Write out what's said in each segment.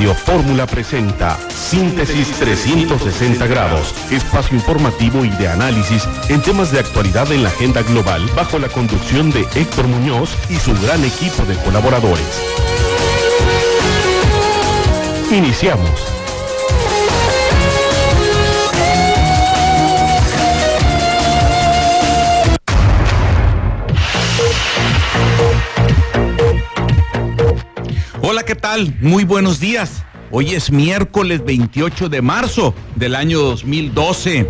Radio Fórmula presenta Síntesis 360 grados, espacio informativo y de análisis en temas de actualidad en la agenda global bajo la conducción de Héctor Muñoz y su gran equipo de colaboradores. Iniciamos. Hola, ¿qué tal? Muy buenos días. Hoy es miércoles 28 de marzo del año 2012.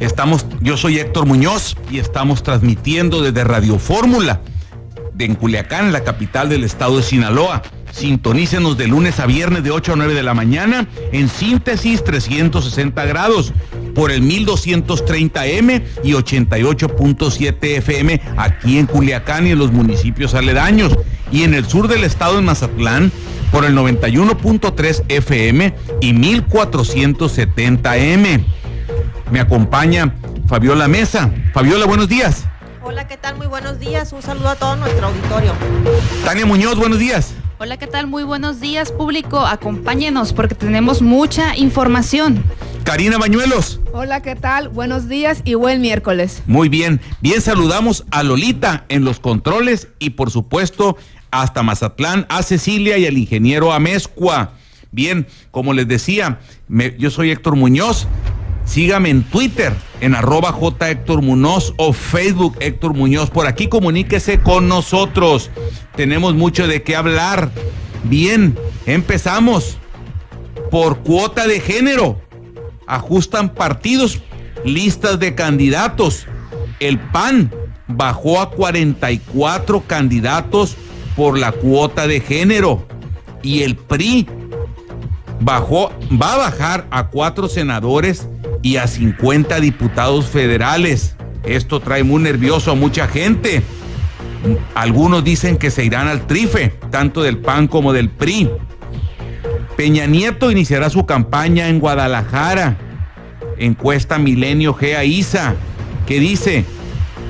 Estamos, yo soy Héctor Muñoz y estamos transmitiendo desde Radio Fórmula de en Culiacán, la capital del estado de Sinaloa. Sintonícenos de lunes a viernes de 8 a 9 de la mañana en síntesis 360 grados por el 1230M y 88.7 FM aquí en Culiacán y en los municipios aledaños. Y en el sur del estado de Mazatlán por el 91.3 FM y 1470M. Me acompaña Fabiola Mesa. Fabiola, buenos días. Hola, ¿qué tal? Muy buenos días. Un saludo a todo nuestro auditorio. Tania Muñoz, buenos días. Hola, ¿qué tal? Muy buenos días, público. Acompáñenos porque tenemos mucha información. Karina Bañuelos. Hola, ¿qué tal? Buenos días y buen miércoles. Muy bien. Bien, saludamos a Lolita en los controles y por supuesto hasta Mazatlán, a Cecilia y al ingeniero Amezcua. Bien, como les decía, yo soy Héctor Muñoz. Sígame en Twitter, en arroba J Héctor Muñoz o Facebook Héctor Muñoz. Por aquí comuníquese con nosotros. Tenemos mucho de qué hablar. Bien, empezamos. Por cuota de género. Ajustan partidos, listas de candidatos. El PAN bajó a 44 candidatos por la cuota de género. Y el PRI bajó, va a bajar a cuatro senadores y a 50 diputados federales. Esto trae muy nervioso a mucha gente. Algunos dicen que se irán al trife, tanto del PAN como del PRI. Peña Nieto iniciará su campaña en Guadalajara. Encuesta Milenio G ISA, que dice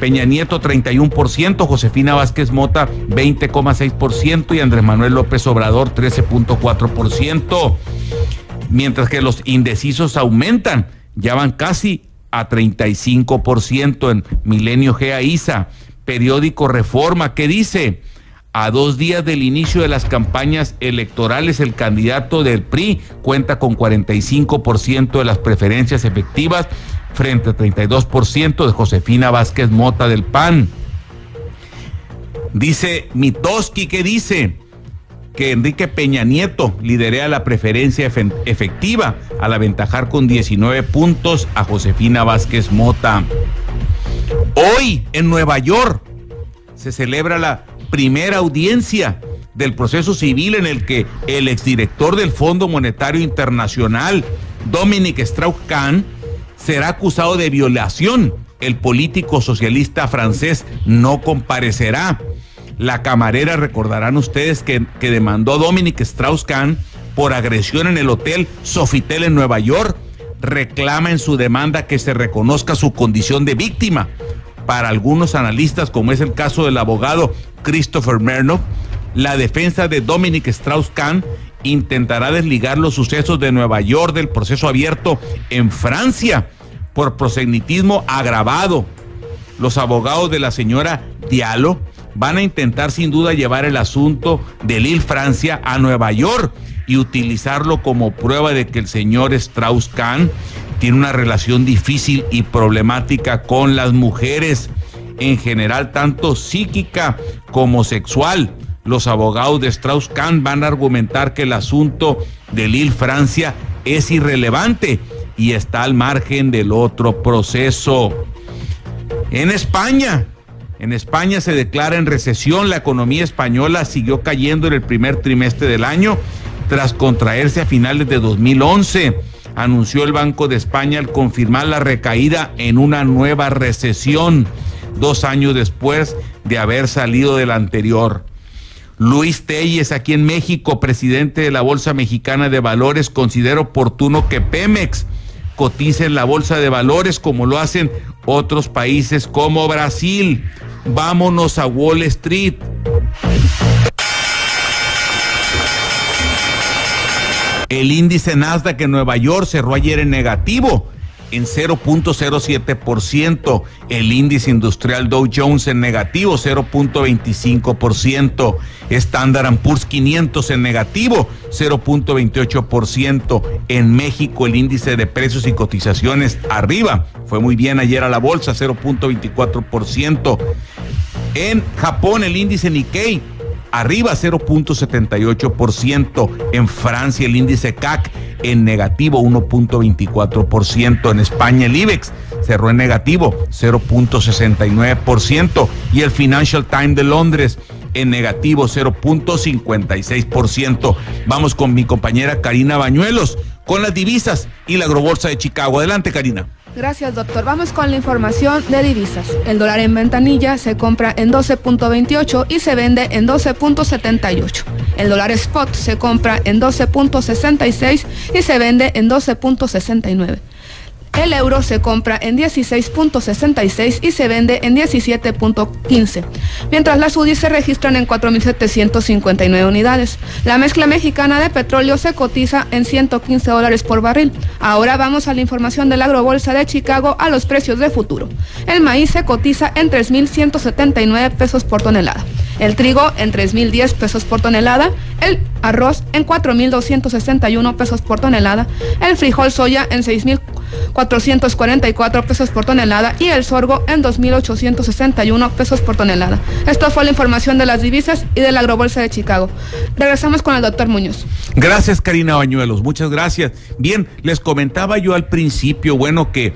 Peña Nieto 31%, Josefina Vázquez Mota 20,6% y Andrés Manuel López Obrador 13.4%. Mientras que los indecisos aumentan, ya van casi a 35% en Milenio GA Periódico Reforma, que dice, a dos días del inicio de las campañas electorales, el candidato del PRI cuenta con 45% de las preferencias efectivas frente al 32% de Josefina Vázquez Mota del PAN. Dice Mitoski que dice que Enrique Peña Nieto lidera la preferencia efectiva al aventajar con 19 puntos a Josefina Vázquez Mota. Hoy en Nueva York se celebra la primera audiencia del proceso civil en el que el exdirector del Fondo Monetario Internacional, Dominic Strauss-Kahn, será acusado de violación. El político socialista francés no comparecerá. La camarera, recordarán ustedes que, demandó a Dominic Strauss-Kahn por agresión en el hotel Sofitel en Nueva York, reclama en su demanda que se reconozca su condición de víctima. Para algunos analistas, como es el caso del abogado Christopher Mernoff, la defensa de Dominic Strauss-Kahn intentará desligar los sucesos de Nueva York del proceso abierto en Francia por prosenitismo agravado. Los abogados de la señora Diallo van a intentar sin duda llevar el asunto de Lille Francia a Nueva York y utilizarlo como prueba de que el señor Strauss-Kahn tiene una relación difícil y problemática con las mujeres en general, tanto psíquica como sexual los abogados de Strauss-Kahn van a argumentar que el asunto de Lille, Francia, es irrelevante y está al margen del otro proceso. En España, en España se declara en recesión, la economía española siguió cayendo en el primer trimestre del año tras contraerse a finales de 2011. Anunció el Banco de España al confirmar la recaída en una nueva recesión, dos años después de haber salido de la anterior. Luis Telles, aquí en México, presidente de la Bolsa Mexicana de Valores, considera oportuno que Pemex cotice en la Bolsa de Valores como lo hacen otros países como Brasil. Vámonos a Wall Street. El índice Nasdaq en Nueva York cerró ayer en negativo en 0.07%, el índice industrial Dow Jones en negativo 0.25%, Standard Poor's 500 en negativo 0.28%, en México el índice de precios y cotizaciones arriba, fue muy bien ayer a la bolsa 0.24%, en Japón el índice Nikkei arriba 0.78%. En Francia el índice CAC en negativo 1.24%. En España el IBEX cerró en negativo 0.69%. Y el Financial Times de Londres en negativo 0.56%. Vamos con mi compañera Karina Bañuelos con las divisas y la agrobolsa de Chicago. Adelante, Karina. Gracias, doctor. Vamos con la información de divisas. El dólar en ventanilla se compra en 12.28 y se vende en 12.78. El dólar spot se compra en 12.66 y se vende en 12.69. El euro se compra en 16.66 y se vende en 17.15, mientras las UDI se registran en 4.759 unidades. La mezcla mexicana de petróleo se cotiza en 115 dólares por barril. Ahora vamos a la información de la agrobolsa de Chicago a los precios de futuro. El maíz se cotiza en 3.179 pesos por tonelada. El trigo en 3.010 pesos por tonelada. El arroz en 4.261 pesos por tonelada. El frijol soya en 6.000 444 pesos por tonelada y el sorgo en 2.861 pesos por tonelada. Esto fue la información de las divisas y de la agrobolsa de Chicago. Regresamos con el doctor Muñoz. Gracias, Karina Bañuelos. Muchas gracias. Bien, les comentaba yo al principio, bueno, que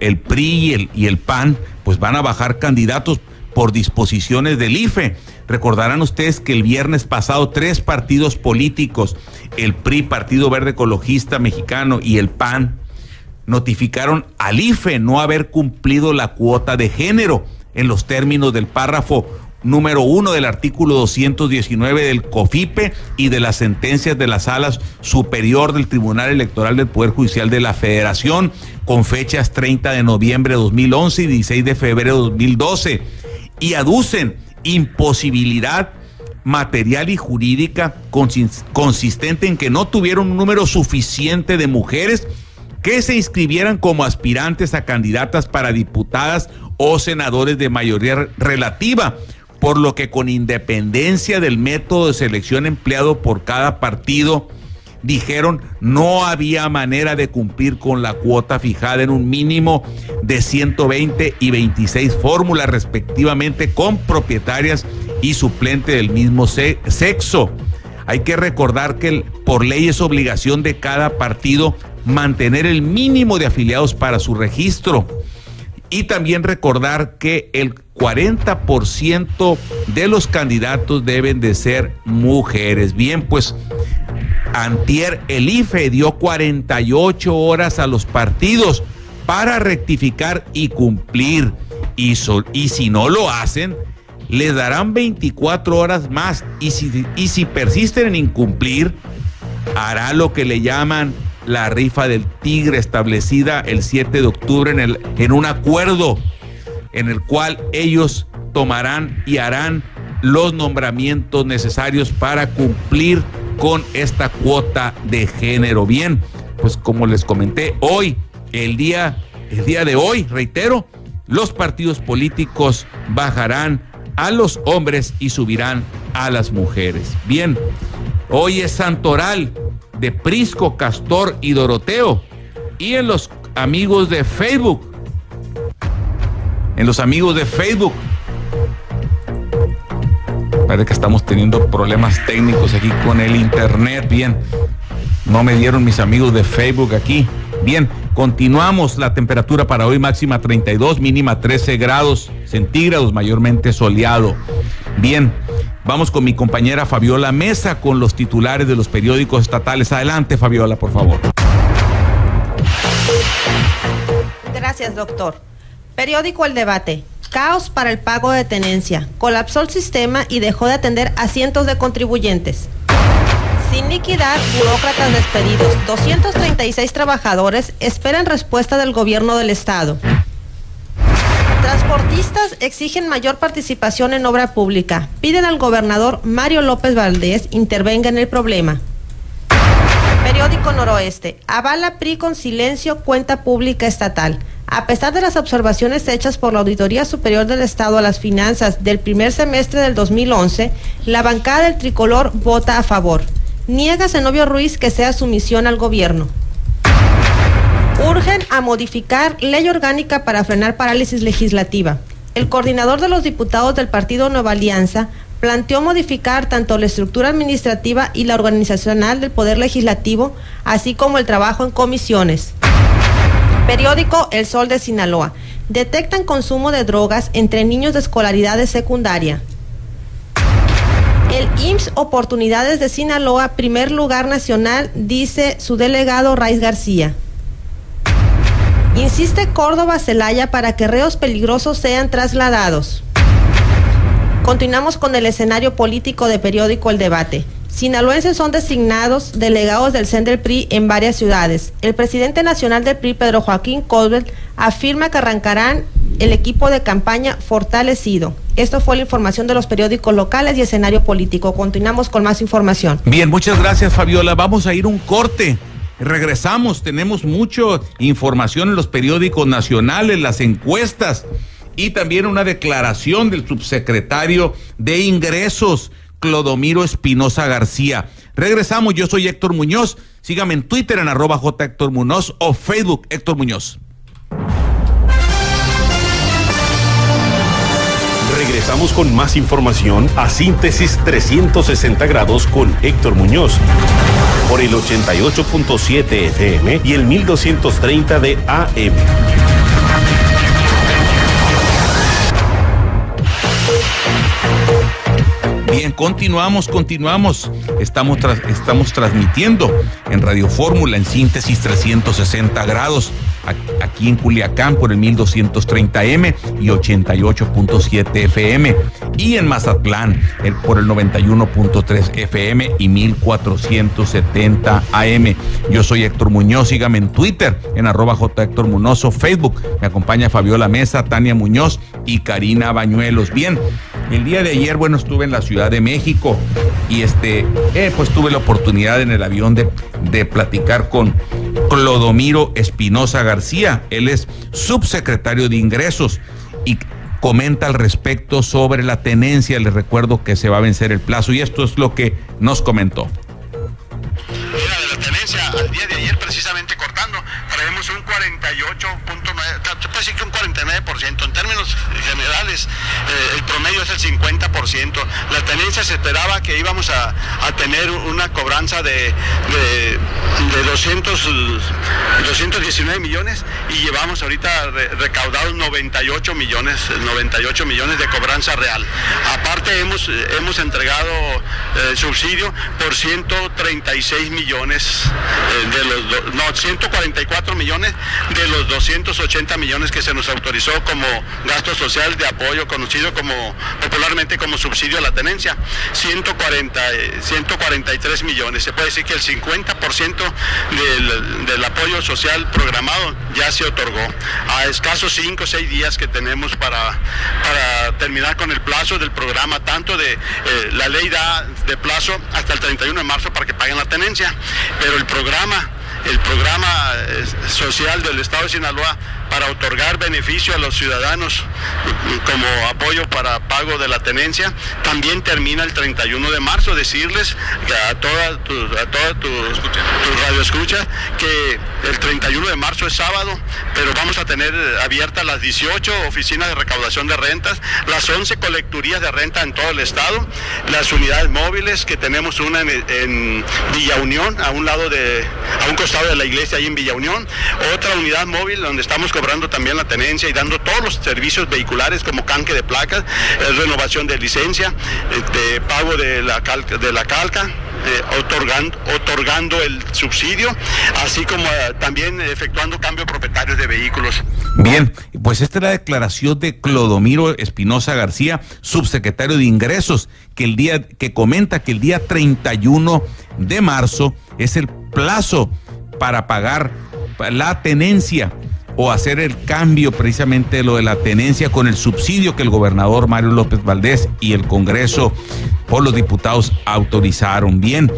el, PRI y el, y el PAN pues van a bajar candidatos por disposiciones del IFE. Recordarán ustedes que el viernes pasado tres partidos políticos, el PRI, Partido Verde Ecologista Mexicano y el PAN, notificaron al IFE no haber cumplido la cuota de género en los términos del párrafo número uno del artículo 219 del COFIPE y de las sentencias de la Sala Superior del Tribunal Electoral del Poder Judicial de la Federación con fechas 30 de noviembre de 2011 y 16 de febrero de 2012 y aducen imposibilidad material y jurídica consistente en que no tuvieron un número suficiente de mujeres que se inscribieran como aspirantes a candidatas para diputadas o senadores de mayoría relativa, por lo que con independencia del método de selección empleado por cada partido, dijeron no había manera de cumplir con la cuota fijada en un mínimo de 120 y 26 fórmulas respectivamente con propietarias y suplente del mismo sexo. Hay que recordar que por ley es obligación de cada partido mantener el mínimo de afiliados para su registro. Y también recordar que el 40% de los candidatos deben de ser mujeres. Bien, pues Antier el IFE dio 48 horas a los partidos para rectificar y cumplir. Y, y si no lo hacen, les darán 24 horas más. Y si, y si persisten en incumplir, hará lo que le llaman la rifa del tigre establecida el 7 de octubre en, el, en un acuerdo en el cual ellos tomarán y harán los nombramientos necesarios para cumplir con esta cuota de género. Bien, pues como les comenté, hoy, el día, el día de hoy, reitero, los partidos políticos bajarán a los hombres y subirán a las mujeres. Bien, hoy es Santoral, Prisco, Castor y Doroteo. Y en los amigos de Facebook. En los amigos de Facebook. Parece que estamos teniendo problemas técnicos aquí con el internet. Bien, no me dieron mis amigos de Facebook aquí. Bien, continuamos. La temperatura para hoy máxima 32, mínima 13 grados centígrados, mayormente soleado. Bien, Vamos con mi compañera Fabiola Mesa con los titulares de los periódicos estatales. Adelante, Fabiola, por favor. Gracias, doctor. Periódico El Debate. Caos para el pago de tenencia. Colapsó el sistema y dejó de atender a cientos de contribuyentes. Sin liquidar, burócratas despedidos. 236 trabajadores esperan respuesta del gobierno del estado. Transportistas exigen mayor participación en obra pública. Piden al gobernador Mario López Valdés intervenga en el problema. Periódico Noroeste. Avala PRI con silencio cuenta pública estatal. A pesar de las observaciones hechas por la Auditoría Superior del Estado a las finanzas del primer semestre del 2011, la bancada del tricolor vota a favor. Niega Zenobio Ruiz que sea sumisión al gobierno. Urgen a modificar ley orgánica para frenar parálisis legislativa. El coordinador de los diputados del Partido Nueva Alianza planteó modificar tanto la estructura administrativa y la organizacional del Poder Legislativo, así como el trabajo en comisiones. Periódico El Sol de Sinaloa. Detectan consumo de drogas entre niños de escolaridad de secundaria. El IMSS Oportunidades de Sinaloa, primer lugar nacional, dice su delegado Raiz García. Insiste Córdoba Celaya para que reos peligrosos sean trasladados. Continuamos con el escenario político de periódico El Debate. Sinaloenses son designados delegados del CEN del PRI en varias ciudades. El presidente nacional del PRI, Pedro Joaquín Colbert, afirma que arrancarán el equipo de campaña fortalecido. Esto fue la información de los periódicos locales y escenario político. Continuamos con más información. Bien, muchas gracias Fabiola. Vamos a ir un corte. Regresamos, tenemos mucha información en los periódicos nacionales, las encuestas y también una declaración del subsecretario de Ingresos, Clodomiro Espinosa García. Regresamos, yo soy Héctor Muñoz. Sígame en Twitter en arroba J Héctor Muñoz o Facebook Héctor Muñoz. Regresamos con más información a Síntesis 360 grados con Héctor Muñoz por el 88.7 FM y el 1230 de AM. Bien, continuamos, continuamos. Estamos, estamos transmitiendo en Radio Fórmula en síntesis 360 grados aquí en Culiacán por el 1230M y 88.7 FM y en Mazatlán por el 91.3 FM y 1470 AM. Yo soy Héctor Muñoz, sígame en Twitter en arroba J Héctor Munoz Facebook. Me acompaña Fabiola Mesa, Tania Muñoz y Karina Bañuelos. Bien, el día de ayer, bueno, estuve en la Ciudad de México y este, eh, pues tuve la oportunidad en el avión de, de platicar con Clodomiro Espinosa García. Él es subsecretario de Ingresos y comenta al respecto sobre la tenencia. Les recuerdo que se va a vencer el plazo y esto es lo que nos comentó. Mira, de la tenencia al día de ayer precisamente cortando, traemos un 48.9, se puede decir que un 49%. En términos generales, eh, el promedio es el 50%. La tenencia se esperaba que íbamos a, a tener una cobranza de, de, de 200, 219 millones y llevamos ahorita re, recaudados 98 millones, 98 millones de cobranza real. Aparte hemos, hemos entregado eh, subsidio por 136 millones eh, de los, no, 144 millones de los 280 millones que se nos autorizó como gasto social de apoyo, conocido como popularmente como subsidio a la tenencia. 140, 143 millones. Se puede decir que el 50% del, del apoyo social programado ya se otorgó. A escasos 5 o 6 días que tenemos para, para terminar con el plazo del programa, tanto de eh, la ley da de plazo hasta el 31 de marzo para que paguen la tenencia, pero el programa el programa eh, social del Estado de Sinaloa para otorgar beneficio a los ciudadanos como apoyo para pago de la tenencia, también termina el 31 de marzo. Decirles a toda tu, a toda tu, tu que el 31 de marzo es sábado, pero vamos a tener abiertas las 18 oficinas de recaudación de rentas, las 11 colecturías de renta en todo el estado, las unidades móviles que tenemos una en, en Villa Unión, a un lado de, a un costado de la iglesia ahí en Villa Unión, otra unidad móvil donde estamos cobrando también la tenencia y dando todos los servicios vehiculares como canque de placas, eh, renovación de licencia, eh, de pago de la calca, de la calca eh, otorgando, otorgando el subsidio, así como también efectuando cambio propietarios de vehículos. Bien, pues esta es la declaración de Clodomiro Espinosa García, subsecretario de Ingresos, que el día que comenta que el día 31 de marzo es el plazo para pagar la tenencia o hacer el cambio precisamente de lo de la tenencia con el subsidio que el gobernador Mario López Valdés y el Congreso por los diputados autorizaron. Bien,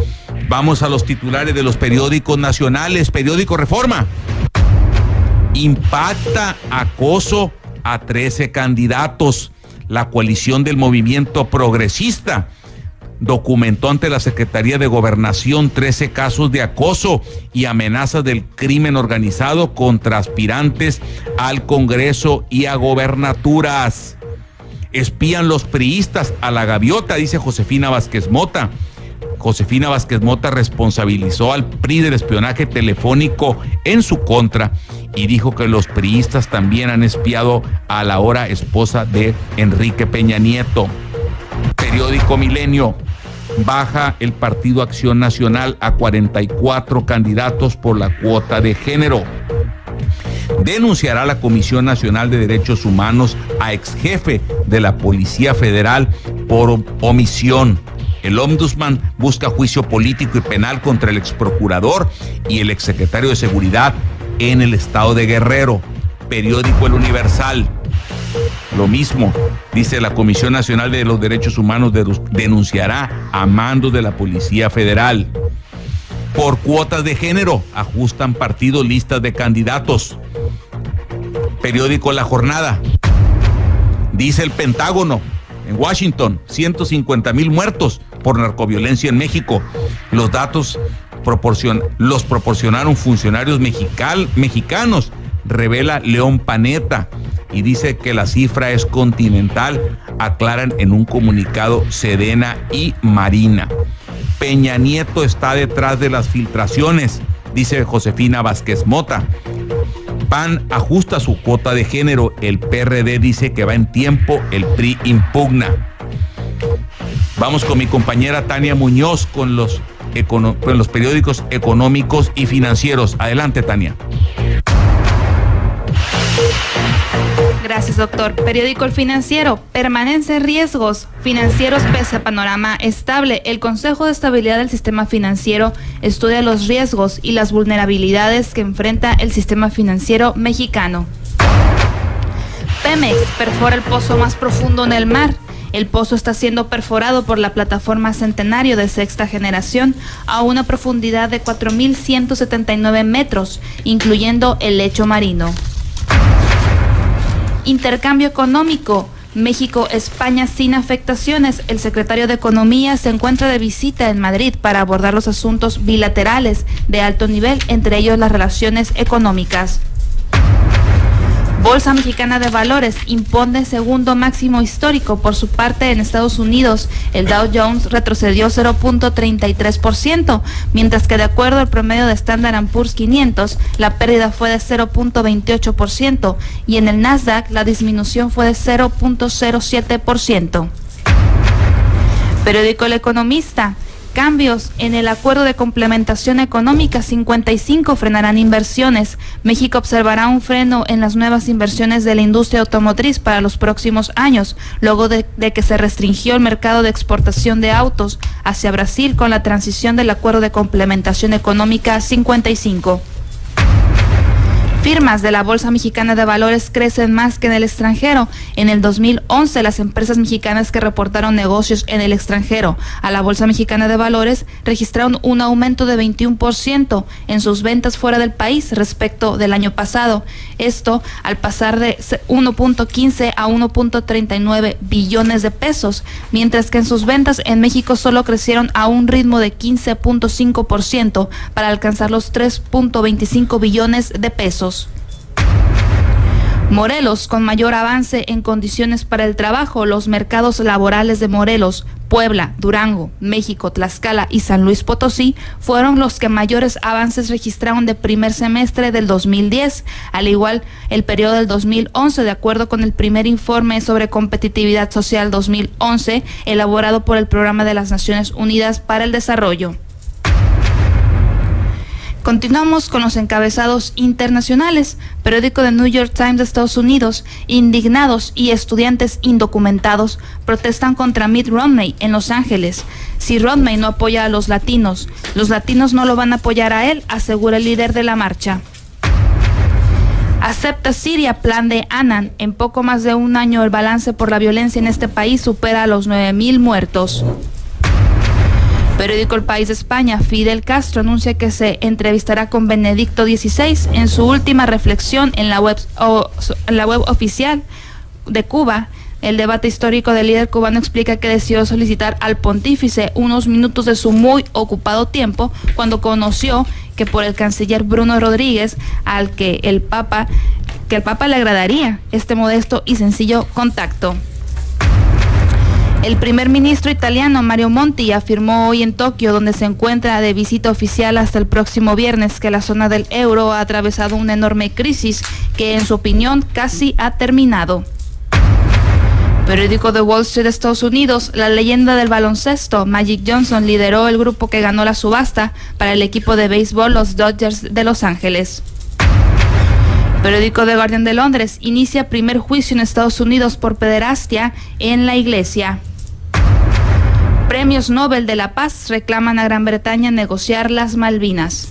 Vamos a los titulares de los periódicos nacionales. Periódico Reforma. Impacta acoso a 13 candidatos. La coalición del movimiento progresista documentó ante la Secretaría de Gobernación 13 casos de acoso y amenazas del crimen organizado contra aspirantes al Congreso y a gobernaturas. Espían los priistas a la gaviota, dice Josefina Vázquez Mota. Josefina Vázquez Mota responsabilizó al PRI del espionaje telefónico en su contra y dijo que los priistas también han espiado a la ahora esposa de Enrique Peña Nieto. Periódico Milenio. Baja el Partido Acción Nacional a 44 candidatos por la cuota de género. Denunciará la Comisión Nacional de Derechos Humanos a ex jefe de la Policía Federal por omisión. El ombudsman busca juicio político y penal contra el exprocurador y el exsecretario de Seguridad en el estado de Guerrero. Periódico El Universal. Lo mismo, dice la Comisión Nacional de los Derechos Humanos denunciará a mandos de la Policía Federal. Por cuotas de género, ajustan partidos listas de candidatos. Periódico La Jornada. Dice el Pentágono, en Washington, 150 mil muertos por narcoviolencia en México. Los datos los proporcionaron funcionarios mexicanos, revela León Paneta, y dice que la cifra es continental, aclaran en un comunicado Sedena y Marina. Peña Nieto está detrás de las filtraciones, dice Josefina Vázquez Mota. PAN ajusta su cuota de género, el PRD dice que va en tiempo, el PRI impugna. Vamos con mi compañera Tania Muñoz con los, con los periódicos económicos y financieros. Adelante, Tania. Gracias, doctor. Periódico El Financiero. Permanecen riesgos financieros pese a panorama estable. El Consejo de Estabilidad del Sistema Financiero estudia los riesgos y las vulnerabilidades que enfrenta el sistema financiero mexicano. Pemex perfora el pozo más profundo en el mar. El pozo está siendo perforado por la plataforma Centenario de sexta generación a una profundidad de 4.179 metros, incluyendo el lecho marino. Intercambio económico. México-España sin afectaciones. El secretario de Economía se encuentra de visita en Madrid para abordar los asuntos bilaterales de alto nivel, entre ellos las relaciones económicas. Bolsa Mexicana de Valores impone segundo máximo histórico. Por su parte, en Estados Unidos, el Dow Jones retrocedió 0.33%, mientras que de acuerdo al promedio de Standard Poor's 500, la pérdida fue de 0.28% y en el Nasdaq la disminución fue de 0.07%. Periódico El Economista. Cambios en el acuerdo de complementación económica 55 frenarán inversiones. México observará un freno en las nuevas inversiones de la industria automotriz para los próximos años, luego de, de, que se restringió el mercado de exportación de autos hacia Brasil con la transición del acuerdo de complementación económica 55 firmas de la Bolsa Mexicana de Valores crecen más que en el extranjero. En el 2011, las empresas mexicanas que reportaron negocios en el extranjero a la Bolsa Mexicana de Valores registraron un aumento de 21% en sus ventas fuera del país respecto del año pasado. Esto al pasar de 1.15 a 1.39 billones de pesos, mientras que en sus ventas en México solo crecieron a un ritmo de 15.5% para alcanzar los 3.25 billones de pesos. Morelos, con mayor avance en condiciones para el trabajo, los mercados laborales de Morelos, Puebla, Durango, México, Tlaxcala y San Luis Potosí fueron los que mayores avances registraron de primer semestre del 2010, al igual el periodo del 2011, de acuerdo con el primer informe sobre competitividad social 2011, elaborado por el Programa de las Naciones Unidas para el Desarrollo. Continuamos con los encabezados internacionales. Periódico de New York Times de Estados Unidos. Indignados y estudiantes indocumentados protestan contra Mitt Romney en Los Ángeles. Si Romney no apoya a los latinos, los latinos no lo van a apoyar a él, asegura el líder de la marcha. Acepta Siria plan de Annan. En poco más de un año el balance por la violencia en este país supera a los 9.000 muertos. Periódico El País de España, Fidel Castro anuncia que se entrevistará con Benedicto XVI en su última reflexión en la web, en la web oficial de Cuba. El debate histórico del líder cubano explica que decidió solicitar al pontífice unos minutos de su muy ocupado tiempo cuando conoció que por el canciller Bruno Rodríguez, al que el Papa, que el Papa le agradaría este modesto y sencillo contacto. El primer ministro italiano Mario Monti afirmó hoy en Tokio, donde se encuentra de visita oficial hasta el próximo viernes, que la zona del euro ha atravesado una enorme crisis que en su opinión casi ha terminado. Periódico de Wall Street de Estados Unidos, la leyenda del baloncesto, Magic Johnson, lideró el grupo que ganó la subasta para el equipo de béisbol, los Dodgers de Los Ángeles. Periódico The Guardian de Londres inicia primer juicio en Estados Unidos por pederastia en la iglesia. Premios Nobel de la Paz reclaman a Gran Bretaña negociar las Malvinas.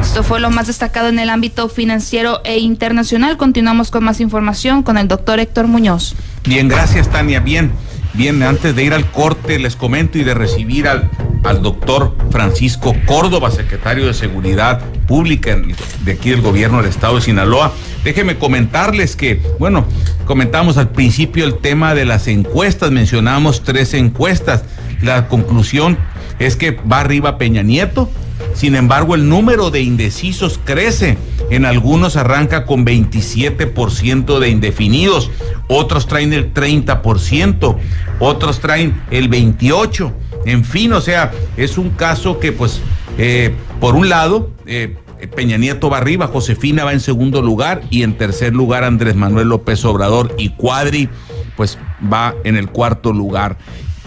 Esto fue lo más destacado en el ámbito financiero e internacional. Continuamos con más información con el doctor Héctor Muñoz. Bien, gracias Tania. Bien, bien, antes de ir al corte les comento y de recibir al, al doctor Francisco Córdoba, secretario de Seguridad Pública de aquí del gobierno del estado de Sinaloa. Déjenme comentarles que, bueno, comentamos al principio el tema de las encuestas, mencionamos tres encuestas. La conclusión es que va arriba Peña Nieto, sin embargo, el número de indecisos crece. En algunos arranca con 27% de indefinidos, otros traen el 30%, otros traen el 28%. En fin, o sea, es un caso que pues, eh, por un lado, eh, Peña Nieto va arriba, Josefina va en segundo lugar y en tercer lugar Andrés Manuel López Obrador y Cuadri pues va en el cuarto lugar.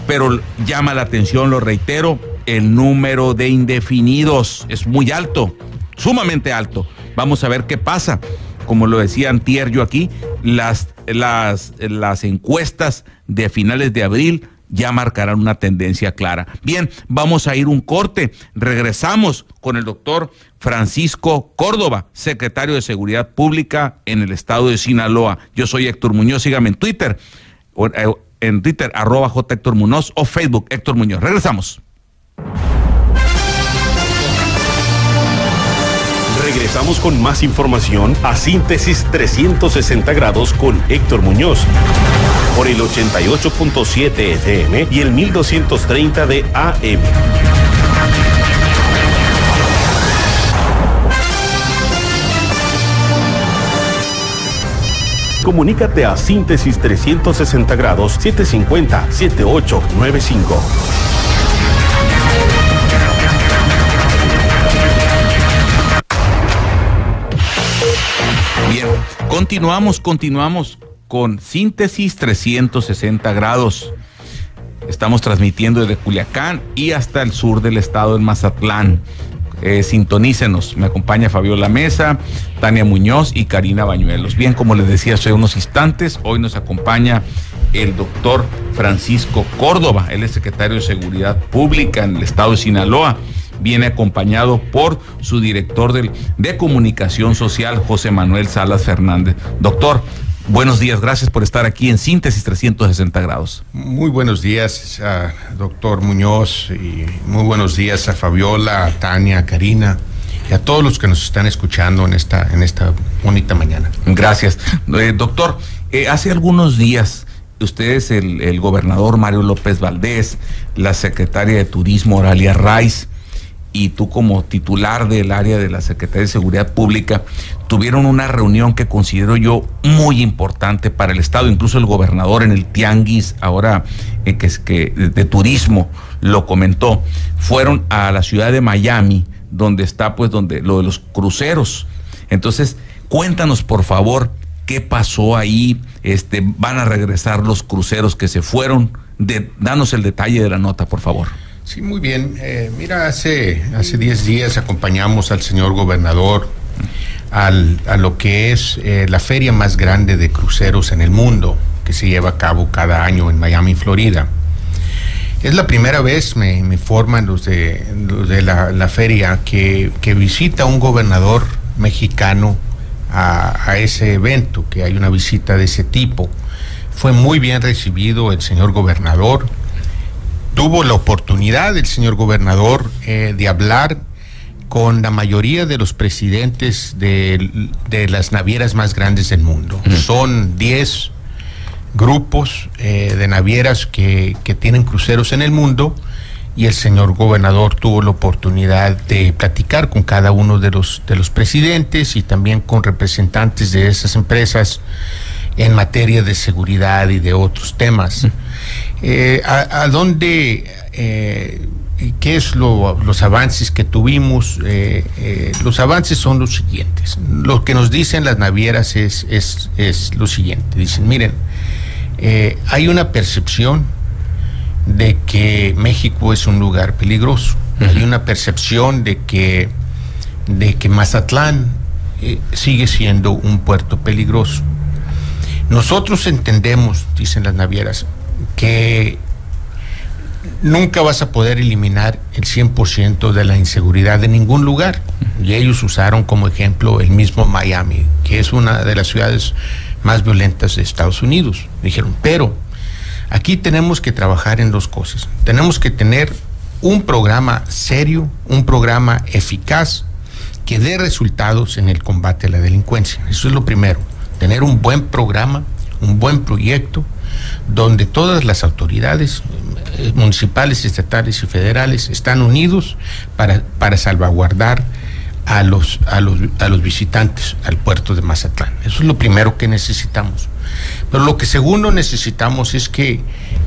Pero llama la atención, lo reitero, el número de indefinidos es muy alto, sumamente alto. Vamos a ver qué pasa. Como lo decía Antier yo aquí, las, las, las encuestas de finales de abril ya marcarán una tendencia clara. Bien, vamos a ir un corte. Regresamos con el doctor Francisco Córdoba, secretario de Seguridad Pública en el estado de Sinaloa. Yo soy Héctor Muñoz, sígame en Twitter, eh, en Twitter, arroba J. Héctor Muñoz o Facebook Héctor Muñoz. Regresamos. Regresamos con más información a Síntesis 360 grados con Héctor Muñoz por el 88.7 FM y el 1230 de AM. Comunícate a Síntesis 360 grados 750 7895. Bien, continuamos, continuamos con síntesis 360 grados. Estamos transmitiendo desde Culiacán y hasta el sur del estado en Mazatlán. Eh, sintonícenos. Me acompaña Fabiola Mesa, Tania Muñoz y Karina Bañuelos. Bien, como les decía hace unos instantes, hoy nos acompaña el doctor Francisco Córdoba. Él es secretario de Seguridad Pública en el estado de Sinaloa. Viene acompañado por su director de, de comunicación social, José Manuel Salas Fernández. Doctor, Buenos días, gracias por estar aquí en Síntesis 360 grados. Muy buenos días, doctor Muñoz, y muy buenos días a Fabiola, a Tania, a Karina y a todos los que nos están escuchando en esta, en esta bonita mañana. Gracias. Eh, doctor, eh, hace algunos días ustedes, el, el gobernador Mario López Valdés, la secretaria de Turismo Oralia Rice, y tú como titular del área de la Secretaría de Seguridad Pública tuvieron una reunión que considero yo muy importante para el Estado, incluso el gobernador en el Tianguis, ahora eh, que es que de, turismo lo comentó, fueron a la ciudad de Miami, donde está pues donde lo de los cruceros. Entonces, cuéntanos por favor qué pasó ahí, este, van a regresar los cruceros que se fueron, de, danos el detalle de la nota, por favor. Sí, muy bien. Eh, mira, hace hace 10 días acompañamos al señor gobernador al, a lo que es eh, la feria más grande de cruceros en el mundo, que se lleva a cabo cada año en Miami, Florida. Es la primera vez, me, me informan los de, de la, feria, que, que, visita un gobernador mexicano a ese evento, que hay una visita de ese tipo. Fue muy bien recibido el señor gobernador tuvo la oportunidad el señor gobernador eh, de hablar con la mayoría de los presidentes de, de las navieras más grandes del mundo. Son 10 grupos eh, de navieras que, que tienen cruceros en el mundo y el señor gobernador tuvo la oportunidad de platicar con cada uno de los, de los presidentes y también con representantes de esas empresas en materia de seguridad y de otros temas. Eh, a, a, dónde, eh, qué es lo, los avances que tuvimos? Eh, los avances son los siguientes. Lo que nos dicen las navieras es, es, es lo siguiente. Dicen, miren, hay una percepción de que México es un lugar peligroso. Uh -huh. Hay una percepción de que, de que Mazatlán sigue siendo un puerto peligroso. Nosotros entendemos, dicen las navieras, que nunca vas a poder eliminar el 100% de la inseguridad de ningún lugar. Y ellos usaron como ejemplo el mismo Miami, que es una de las ciudades más violentas de Estados Unidos. Dijeron, pero aquí tenemos que trabajar en dos cosas. Tenemos que tener un programa serio, un programa eficaz que dé resultados en el combate a la delincuencia. Eso es lo primero. Tener un buen programa, un buen proyecto, donde todas las autoridades eh, municipales, estatales y federales están unidos para, para salvaguardar a los, a, los, a los visitantes al puerto de Mazatlán. Eso es lo primero que necesitamos. Pero lo que segundo necesitamos es que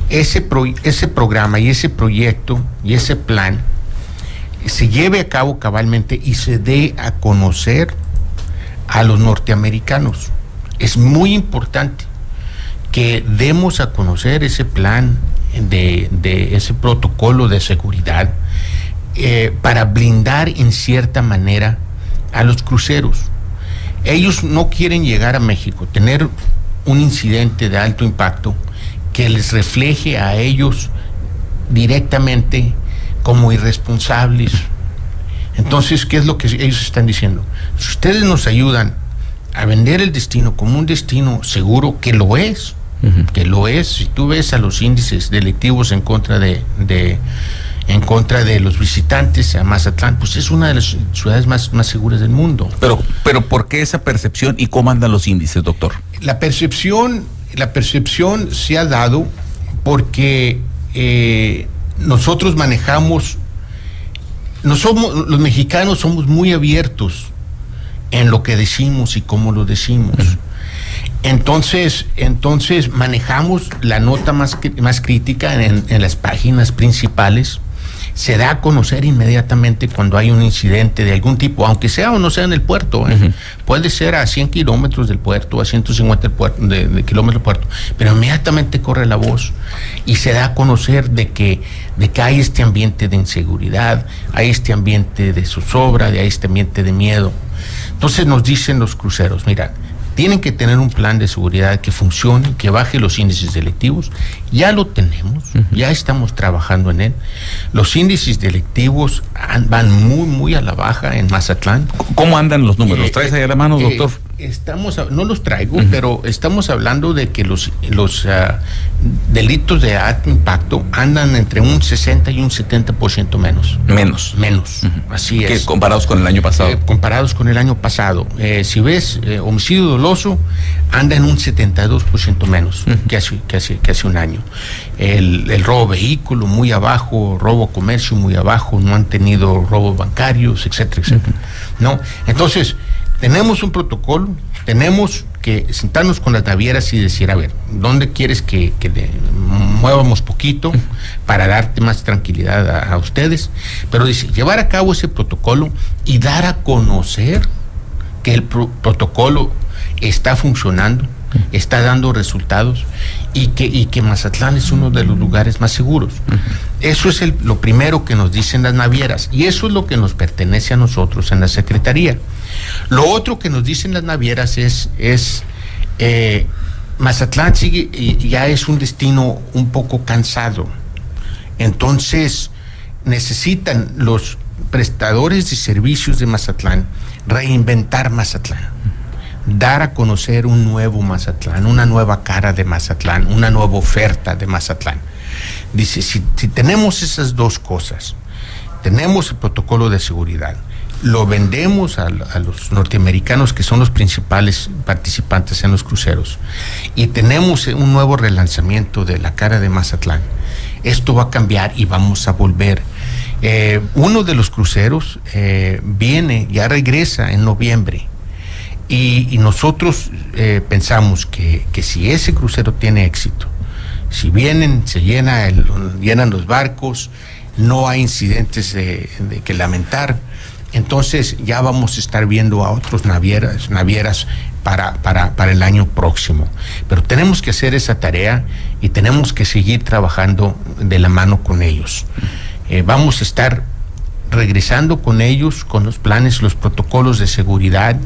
ese, pro, ese programa y ese proyecto y ese plan se lleve a cabo cabalmente y se dé a conocer a los norteamericanos. Es muy importante que demos a conocer ese plan de, ese protocolo de seguridad eh, para blindar en cierta manera a los cruceros. Ellos no quieren llegar a México, tener un incidente de alto impacto que les refleje a ellos directamente como irresponsables. Entonces, ¿qué es lo que ellos están diciendo? Si ustedes nos ayudan a vender el destino como un destino seguro, que lo es, uh -huh. que lo es, si tú ves a los índices delictivos en contra de, de en contra de los visitantes a Mazatlán, pues es una de las ciudades más, más seguras del mundo. Pero, pero ¿por qué esa percepción y cómo andan los índices, doctor? La percepción, la percepción se ha dado porque eh, nosotros manejamos, no somos, los mexicanos somos muy abiertos en lo que decimos y cómo lo decimos. Uh -huh. Entonces, entonces manejamos la nota más, más crítica en, en las páginas principales se da a conocer inmediatamente cuando hay un incidente de algún tipo, aunque sea o no sea en el puerto. ¿eh? Uh -huh. Puede ser a 100 kilómetros del puerto, a 150 del puerto, de, de kilómetros del puerto, pero inmediatamente corre la voz y se da a conocer de que, de que hay este ambiente de inseguridad, hay este ambiente de zozobra, de este ambiente de miedo. Entonces nos dicen los cruceros, mira, tienen que tener un plan de seguridad que funcione, que baje los índices delictivos. Ya lo tenemos, uh -huh. ya estamos trabajando en él. Los índices delictivos van muy, muy a la baja en Mazatlán. ¿Cómo andan los números? ¿Los traes ahí a la mano, doctor? Eh, estamos, no los traigo, uh -huh. pero estamos hablando de que los, los uh, delitos de alto impacto andan entre un 60 y un 70% menos. Menos. Menos, uh -huh. así es. comparados con el año pasado. Eh, comparados con el año pasado. Eh, si ves, eh, homicidio doloso anda en un 72% menos uh -huh. que, hace, que, hace, que hace un año. El, el, robo vehículo muy abajo, robo comercio muy abajo, no han tenido robos bancarios, etcétera, etcétera. ¿No? Entonces, tenemos un protocolo, tenemos que sentarnos con las navieras y decir, a ver, ¿dónde quieres que, que muevamos poquito para darte más tranquilidad a, a, ustedes? Pero dice, llevar a cabo ese protocolo y dar a conocer que el pro protocolo está funcionando, está dando resultados y que, y que Mazatlán es uno de los lugares más seguros. Eso es el, lo primero que nos dicen las navieras y eso es lo que nos pertenece a nosotros en la Secretaría. Lo otro que nos dicen las navieras es, es eh, Mazatlán sigue, ya es un destino un poco cansado. Entonces necesitan los prestadores de servicios de Mazatlán reinventar Mazatlán dar a conocer un nuevo Mazatlán, una nueva cara de Mazatlán, una nueva oferta de Mazatlán. Dice, si, si tenemos esas dos cosas, tenemos el protocolo de seguridad, lo vendemos a, los norteamericanos que son los principales participantes en los cruceros y tenemos un nuevo relanzamiento de la cara de Mazatlán. Esto va a cambiar y vamos a volver. Eh, uno de los cruceros eh, viene, ya regresa en noviembre y, nosotros eh, pensamos que, que, si ese crucero tiene éxito, si vienen, se llena llenan los barcos, no hay incidentes de, de que lamentar, entonces ya vamos a estar viendo a otros navieras, navieras para, para, para, el año próximo. Pero tenemos que hacer esa tarea y tenemos que seguir trabajando de la mano con ellos. Eh, vamos a estar regresando con ellos, con los planes, los protocolos de seguridad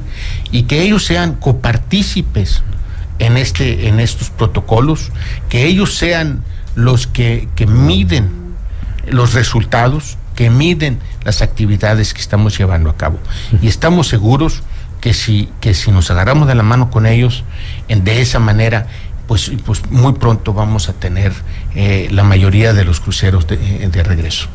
y que ellos sean copartícipes en, este, en estos protocolos, que ellos sean los que, que miden los resultados que miden las actividades que estamos llevando a cabo. Y estamos seguros que si, que si nos agarramos de la mano con ellos en, de esa manera, pues, pues muy pronto vamos a tener eh, la mayoría de los cruceros de, regreso.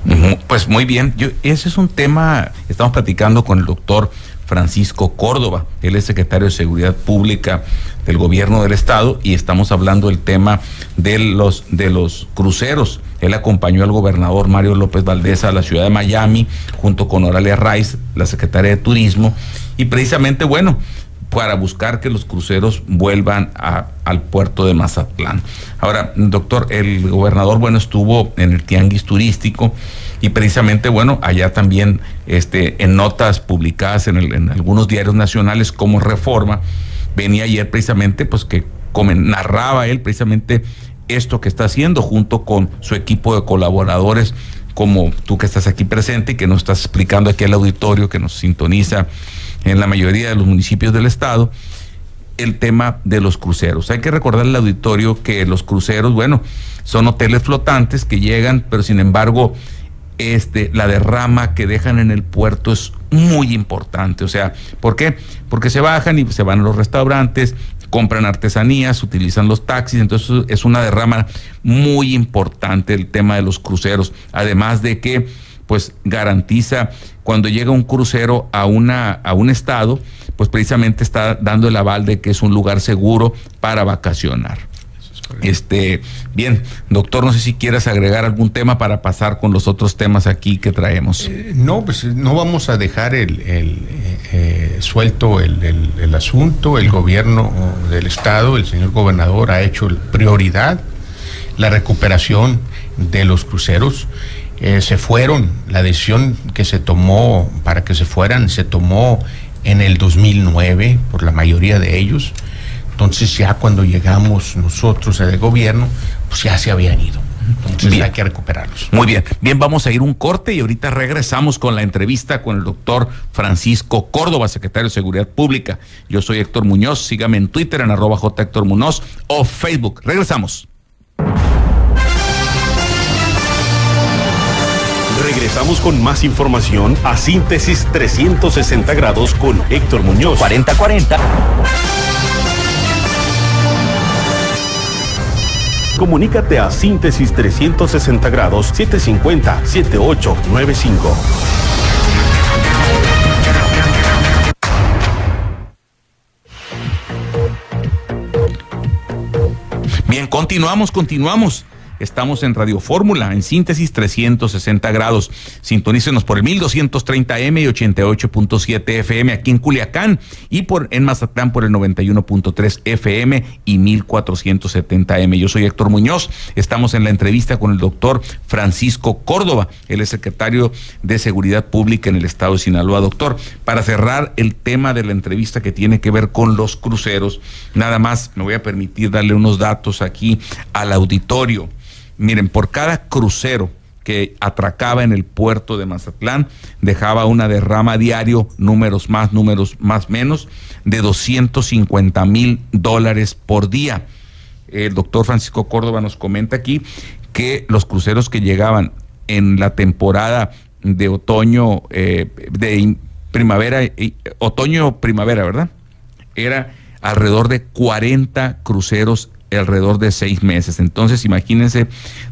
Pues muy bien, Yo, ese es un tema, estamos platicando con el doctor Francisco Córdoba, él es secretario de Seguridad Pública del Gobierno del Estado y estamos hablando del tema de los de los cruceros. Él acompañó al gobernador Mario López Valdés a la ciudad de Miami junto con Oralia Rice, la secretaria de Turismo, y precisamente, bueno, para buscar que los cruceros vuelvan al puerto de Mazatlán. Ahora, doctor, el gobernador, bueno, estuvo en el tianguis turístico y precisamente, bueno, allá también, este, en notas publicadas en, el, en algunos diarios nacionales como Reforma, venía ayer precisamente, pues que como narraba él precisamente esto que está haciendo junto con su equipo de colaboradores como tú que estás aquí presente y que nos estás explicando aquí al auditorio que nos sintoniza en la mayoría de los municipios del estado, el tema de los cruceros. Hay que recordar al auditorio que los cruceros, bueno, son hoteles flotantes que llegan, pero sin embargo, este, la derrama que dejan en el puerto es muy importante. O sea, ¿por qué? Porque se bajan y se van a los restaurantes, compran artesanías, utilizan los taxis, entonces es una derrama muy importante el tema de los cruceros, además de que pues garantiza cuando llega un crucero a una a un estado, pues precisamente está dando el aval de que es un lugar seguro para vacacionar. Este, bien, doctor, no sé si quieras agregar algún tema para pasar con los otros temas aquí que traemos. Eh, no, pues no vamos a dejar el, el eh, suelto el, asunto. El gobierno del estado, el señor gobernador, ha hecho prioridad la recuperación de los cruceros. Eh, se fueron, la decisión que se tomó para que se fueran se tomó en el 2009 por la mayoría de ellos. Entonces ya cuando llegamos nosotros al gobierno, pues ya se habían ido. Entonces bien. hay que recuperarlos. Muy bien. Bien, vamos a ir un corte y ahorita regresamos con la entrevista con el doctor Francisco Córdoba, secretario de Seguridad Pública. Yo soy Héctor Muñoz. Sígame en Twitter en arroba J Héctor Muñoz o Facebook. Regresamos. Regresamos con más información a Síntesis 360 grados con Héctor Muñoz. 4040. Comunícate a Síntesis 360 grados 750-7895. Bien, continuamos, continuamos. Estamos en Radio Fórmula, en síntesis 360 grados. Sintonícenos por el 1230M y 88.7 FM aquí en Culiacán y por en Mazatlán por el 91.3 FM y 1470M. Yo soy Héctor Muñoz. Estamos en la entrevista con el doctor Francisco Córdoba. Él es secretario de Seguridad Pública en el estado de Sinaloa. Doctor, para cerrar el tema de la entrevista que tiene que ver con los cruceros, nada más me voy a permitir darle unos datos aquí al auditorio. Miren, por cada crucero que atracaba en el puerto de Mazatlán, dejaba una derrama diario, números más, números más menos, de 250 mil dólares por día. El doctor Francisco Córdoba nos comenta aquí que los cruceros que llegaban en la temporada de otoño, eh, de primavera, otoño-primavera, ¿verdad? Era alrededor de 40 cruceros alrededor de seis meses. Entonces, imagínense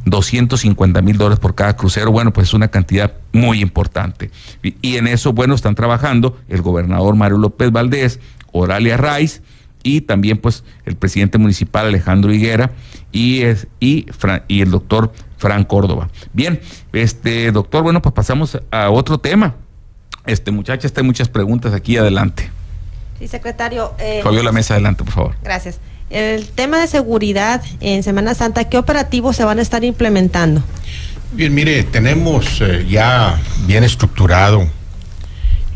250 mil dólares por cada crucero. Bueno, pues es una cantidad muy importante. Y, y en eso, bueno, están trabajando el gobernador Mario López Valdés, Oralia Rice y también pues el presidente municipal Alejandro Higuera y, es, y, Fran- y el doctor Fran Córdoba. Bien, este doctor, bueno, pues pasamos a otro tema. Este muchachas, hay muchas preguntas aquí adelante. Sí, secretario. eh, Fabiola Mesa, adelante, por favor. Gracias. El tema de seguridad en Semana Santa, ¿qué operativos se van a estar implementando? Bien, mire, tenemos eh, ya bien estructurado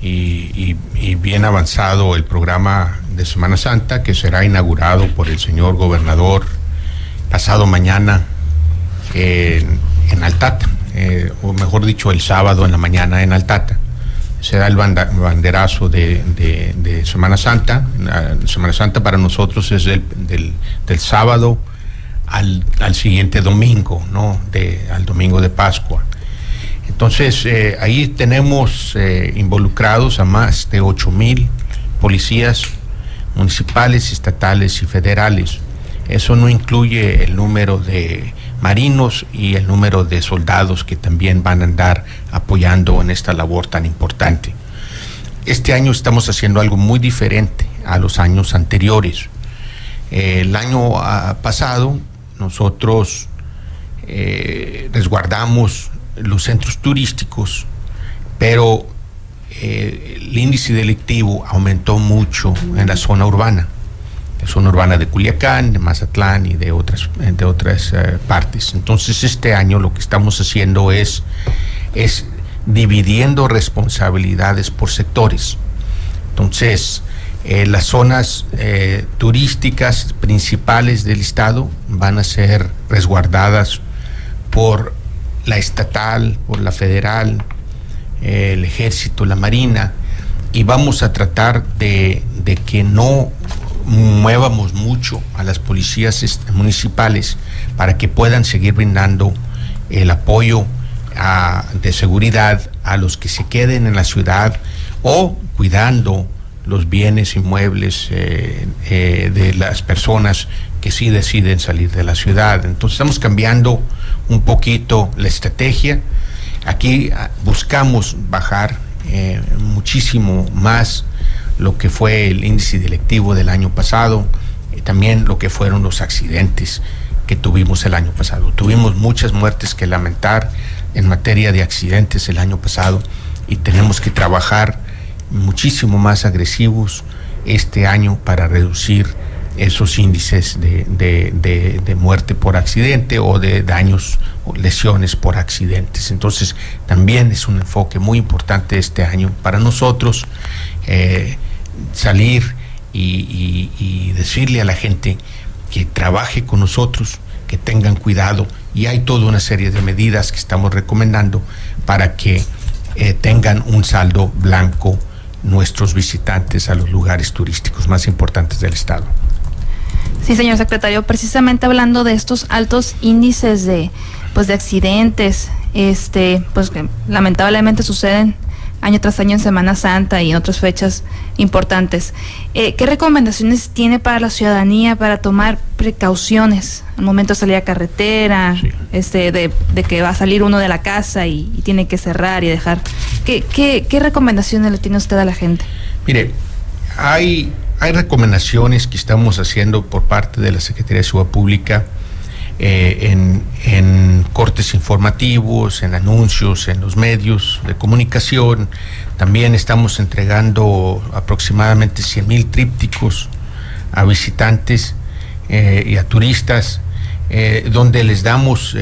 y, bien avanzado el programa de Semana Santa que será inaugurado por el señor gobernador pasado mañana en, en Altata, eh, o mejor dicho, el sábado en la mañana en Altata. Será el banda- banderazo de, Semana Santa. Semana Santa para nosotros es del, del- sábado al, al siguiente domingo, ¿no? Al domingo de Pascua. Entonces, eh, ahí tenemos eh, involucrados a más de 8 mil policías municipales, estatales y federales. Eso no incluye el número de marinos y el número de soldados que también van a andar apoyando en esta labor tan importante. Este año estamos haciendo algo muy diferente a los años anteriores. El año ah, pasado nosotros eh, resguardamos los centros turísticos, pero eh, el índice delictivo aumentó mucho en la zona urbana, zona urbana de Culiacán, de Mazatlán y de otras, de otras eh, partes. Entonces este año lo que estamos haciendo es, es dividiendo responsabilidades por sectores. Entonces, eh, las zonas eh, turísticas principales del estado van a ser resguardadas por la estatal, por la federal, el ejército, la marina, y vamos a tratar de, de que no muevamos mucho a las policías est- municipales para que puedan seguir brindando el apoyo de seguridad a los que se queden en la ciudad o cuidando los bienes inmuebles eh, eh, de las personas que sí deciden salir de la ciudad. Entonces estamos cambiando un poquito la estrategia. Aquí ah, buscamos bajar eh, muchísimo más lo que fue el índice delictivo del año pasado, y también lo que fueron los accidentes que tuvimos el año pasado. Tuvimos muchas muertes que lamentar en materia de accidentes el año pasado y tenemos que trabajar muchísimo más agresivos este año para reducir esos índices de, de- de- de muerte por accidente o de daños o lesiones por accidentes. Entonces, también es un enfoque muy importante este año para nosotros eh, salir y, decirle a la gente que trabaje con nosotros, que tengan cuidado y hay toda una serie de medidas que estamos recomendando para que eh, tengan un saldo blanco nuestros visitantes a los lugares turísticos más importantes del estado. Sí, señor secretario, precisamente hablando de estos altos índices de pues de accidentes, este, pues que lamentablemente suceden año tras año en Semana Santa y en otras fechas importantes. Eh, ¿Qué recomendaciones tiene para la ciudadanía para tomar precauciones al momento de salir a carretera, Sí. este, de, de que va a salir uno de la casa y, y tiene que cerrar y dejar? ¿Qué, qué, ¿Qué recomendaciones le tiene usted a la gente? Mire, hay, hay recomendaciones que estamos haciendo por parte de la Secretaría de Seguridad Pública eh, en, en cortes informativos, en anuncios, en los medios de comunicación. También estamos entregando aproximadamente 100 mil trípticos a visitantes eh, y a turistas, eh, donde les damos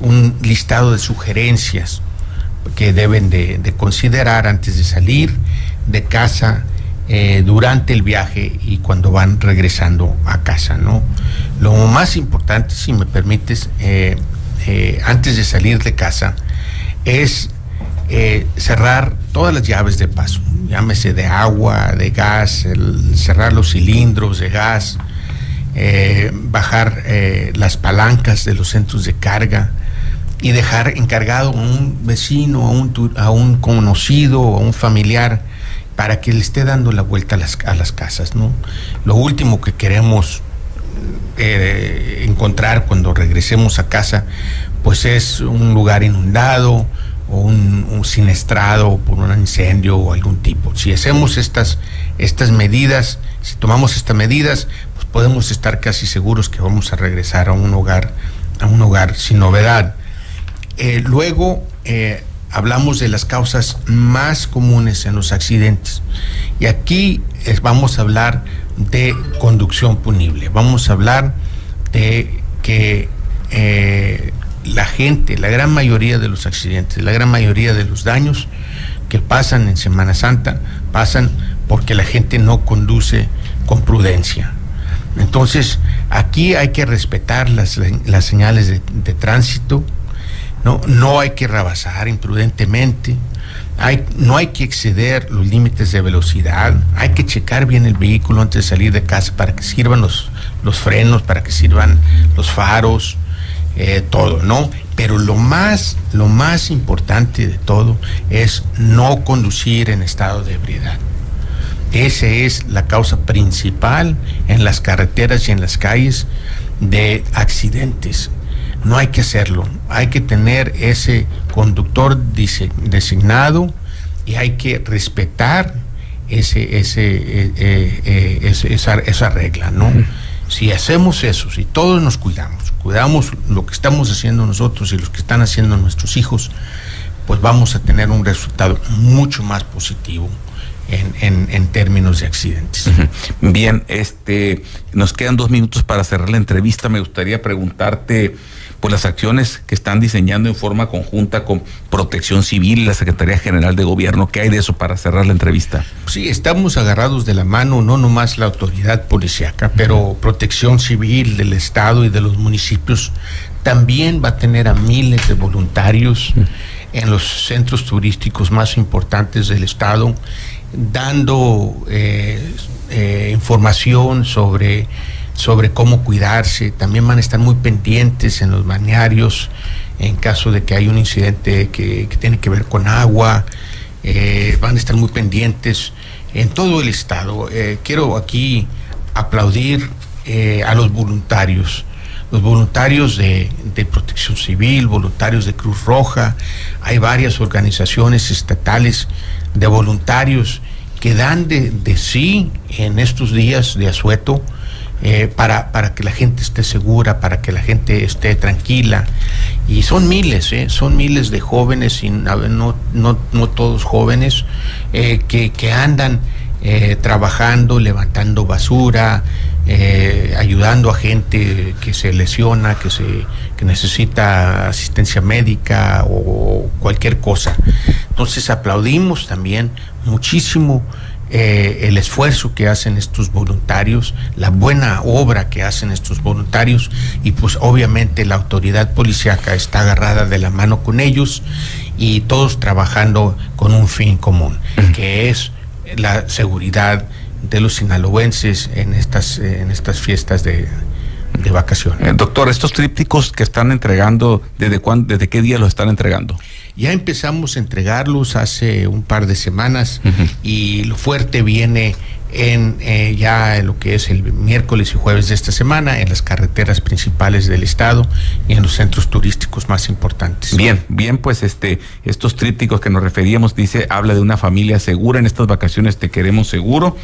un listado de sugerencias que deben de, de considerar antes de salir de casa, eh, durante el viaje y cuando van regresando a casa, ¿no? Lo más importante, si me permites, eh, eh, antes de salir de casa, es cerrar todas las llaves de paso, llámese de agua, de gas, cerrar los cilindros de gas, bajar las palancas de los centros de carga y dejar encargado a un vecino, a un, a un conocido, a un familiar, para que le esté dando la vuelta a las, a las casas. ¿no? Lo último que queremos eh, encontrar cuando regresemos a casa, pues es un lugar inundado o un, siniestrado por un incendio o algún tipo. Si hacemos estas, estas medidas, si tomamos estas medidas, pues podemos estar casi seguros que vamos a regresar a un hogar, a un hogar sin novedad. Eh, luego eh, hablamos de las causas más comunes en los accidentes. Y aquí eh, vamos a hablar de conducción punible. Vamos a hablar de que eh, la gente, la gran mayoría de los accidentes, la gran mayoría de los daños que pasan en Semana Santa, pasan porque la gente no conduce con prudencia. Entonces, aquí hay que respetar las, las señales de, de tránsito, no, hay que rebasar imprudentemente, hay, no hay que exceder los límites de velocidad, hay que checar bien el vehículo antes de salir de casa para que sirvan los, los frenos, para que sirvan los faros, eh, todo, ¿no? Pero lo más, lo más importante de todo es no conducir en estado de ebriedad. Esa es la causa principal en las carreteras y en las calles de accidentes. No hay que hacerlo, hay que tener ese conductor designado y hay que respetar ese, ese, eh, eh, ese esa, esa, regla, ¿no? Si hacemos eso, si todos nos cuidamos, cuidamos lo que estamos haciendo nosotros y los que están haciendo nuestros hijos, pues vamos a tener un resultado mucho más positivo. En, en, en, términos de accidentes. Bien, este, nos quedan dos minutos para cerrar la entrevista. Me gustaría preguntarte por las acciones que están diseñando en forma conjunta con Protección Civil y la Secretaría General de Gobierno. ¿Qué hay de eso para cerrar la entrevista? Sí, estamos agarrados de la mano, no nomás la autoridad policíaca, pero Protección Civil del Estado y de los municipios también va a tener a miles de voluntarios en los centros turísticos más importantes del Estado dando eh, eh, información sobre, sobre cómo cuidarse. También van a estar muy pendientes en los balnearios en caso de que hay un incidente que, que tiene que ver con agua. Eh, van a estar muy pendientes en todo el estado. quiero aquí aplaudir a los voluntarios los voluntarios de, de, Protección Civil, voluntarios de Cruz Roja, hay varias organizaciones estatales de voluntarios que dan de, sí en estos días de asueto eh, para, para que la gente esté segura, para que la gente esté tranquila. Y son miles, eh, son miles de jóvenes, y no, no, no todos jóvenes, eh, que, que andan trabajando, levantando basura, eh, ayudando a gente que se lesiona, que, se, que necesita asistencia médica o cualquier cosa. Entonces aplaudimos también muchísimo eh, el esfuerzo que hacen estos voluntarios, la buena obra que hacen estos voluntarios y pues obviamente la autoridad policíaca está agarrada de la mano con ellos y todos trabajando con un fin común, que es la seguridad de los sinaloenses en estas, en estas fiestas de, de vacaciones. Eh, doctor, estos trípticos que están entregando, ¿desde, cuándo, ¿desde qué día los están entregando? Ya empezamos a entregarlos hace un par de semanas uh -huh. y lo fuerte viene en eh, ya lo que es el miércoles y jueves de esta semana en las carreteras principales del estado y en los centros turísticos más importantes. Bien, bien, pues este estos trípticos que nos referíamos dice habla de una familia segura en estas vacaciones te queremos seguro.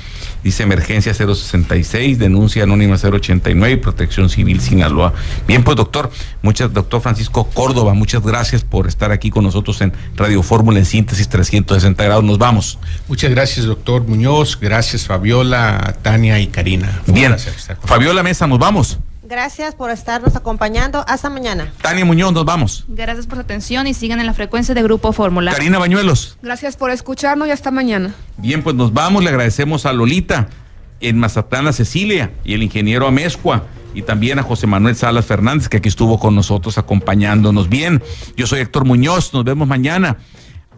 Dice emergencia 066, denuncia anónima 089 y Protección Civil Sinaloa. Bien, pues doctor, muchas doctor Francisco Córdoba, muchas gracias por estar aquí con nosotros en Radio Fórmula en síntesis 360 grados. Nos vamos. Muchas gracias, doctor Muñoz. Gracias, Fabiola, Tania y Karina. Bien. Fabiola Mesa, nos vamos. Gracias por estarnos acompañando. Hasta mañana. Tania Muñoz, nos vamos. Gracias por su atención y sigan en la frecuencia de Grupo Fórmula. Karina Bañuelos. Gracias por escucharnos y hasta mañana. Bien, pues nos vamos. Le agradecemos a Lolita en Mazatlán, a Cecilia y el ingeniero Amezcua y también a José Manuel Salas Fernández, que aquí estuvo con nosotros acompañándonos. Bien, yo soy Héctor Muñoz. Nos vemos mañana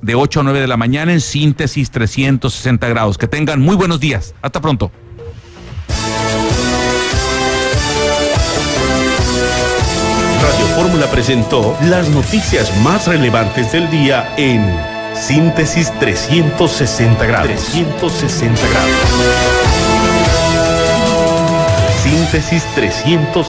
de 8 a 9 de la mañana en síntesis 360 grados. Que tengan muy buenos días. Hasta pronto. Radio Fórmula presentó las noticias más relevantes del día en síntesis 360 grados. 360 grados. Síntesis Síntesis 300